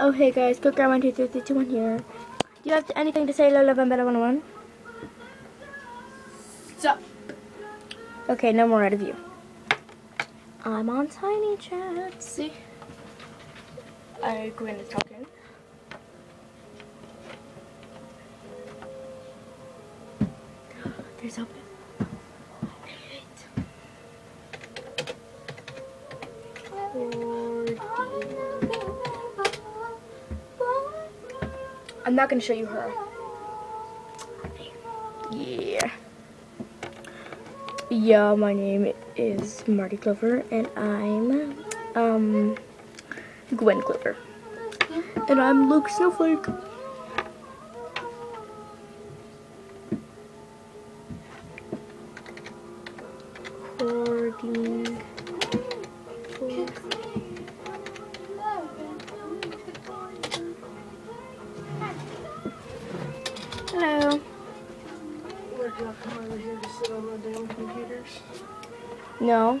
Oh, hey guys, Good Grandma 2321 here. Do you have anything to say, Lola Van Bella 101? Stop. Okay, no more out of you. I'm on Tinychat. See? I Gwen is talking. There's open. I'm not gonna show you her. Yeah. Yeah, my name is Marty Clover, and I'm um Gwen Clover, and I'm Luke Snowflake. Recording. We're come over here to sit on the damn computers. No.